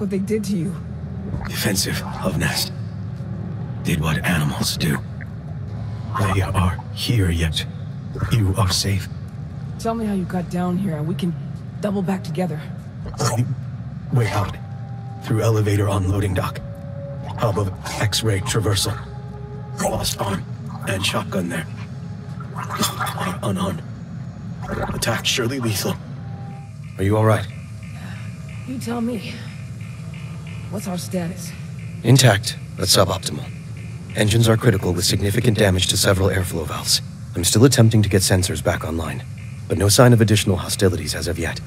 What they did to you. Defensive of Nest. Did what animals do. They are here yet. You are safe. Tell me how you got down here and we can double back together. Way out. Through elevator on loading dock. Hub of X-ray traversal. Lost arm and shotgun there. Unarmed. Attack surely lethal. Are you alright? You tell me. What's our status? Intact, but suboptimal. Engines are critical with significant damage to several airflow valves. I'm still attempting to get sensors back online, but no sign of additional hostilities as of yet.